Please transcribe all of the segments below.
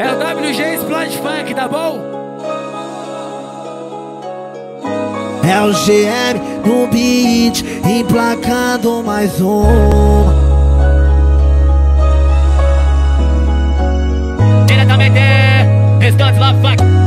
É o WG Explode Funk, tá bom? É o GM no beat, emplacando mais uma. Diretamente, restante lá, fuck.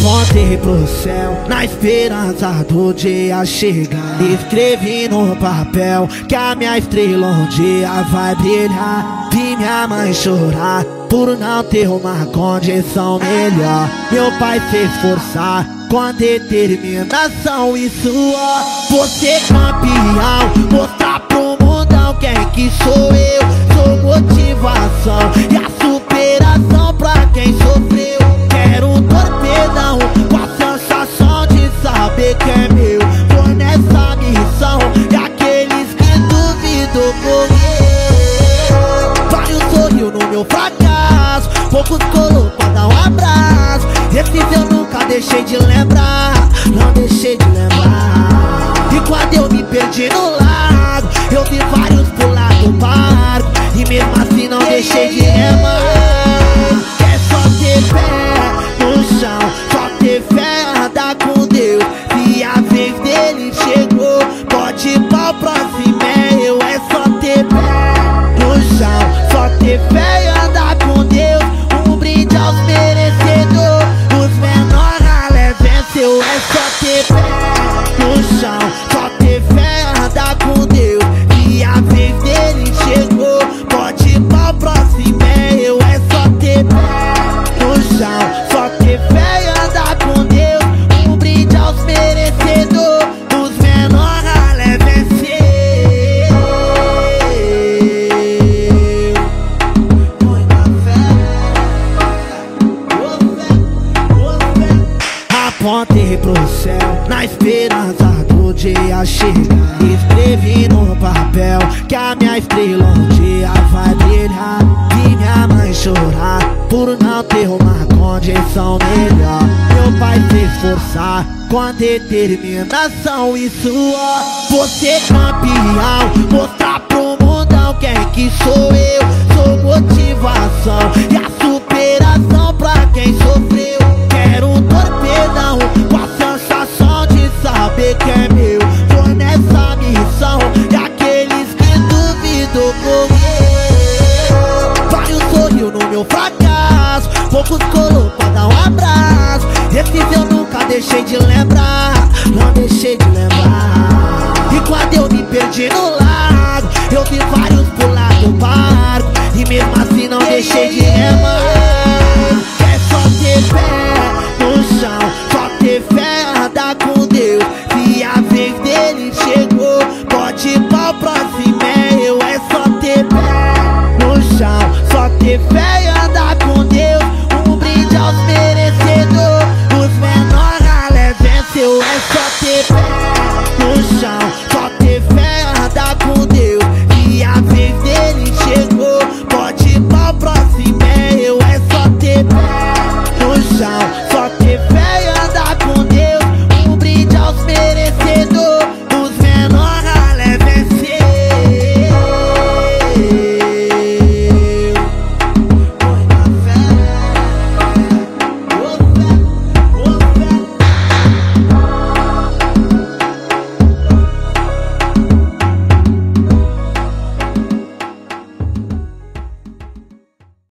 Apontei pro céu, na esperança do dia chegar. Escrevi no papel que a minha estrela um dia vai brilhar. Vi minha mãe chorar por não ter uma condição melhor. Meu pai se esforçar com determinação e suor. Você campeão, mostrar pro mundão quem que sou eu. Sou motivação e a superação pra quem sofreu. Fracasso, poucos colou pra dar um abraço. Esses eu nunca deixei de lembrar, não deixei de lembrar. E quando eu me perdi no céu, na esperança do dia chegar. Escrevi no papel que a minha estrela um dia vai brilhar. Vi minha mãe chorar por não ter uma condição melhor. Meu pai se esforçar com determinação e suor. Você campeão, mostrar pro mundão quem que sou eu. Sou motivação é meu. Vou nessa missão e aqueles que duvidam morrer. Vários sorriu no meu fracasso, poucos colou pra dar um abraço. Esses eu nunca deixei de lembrar, não deixei de lembrar. E quando eu me perdi no lago, eu vi vários pular do barco. E mesmo assim não deixei de remar. that one.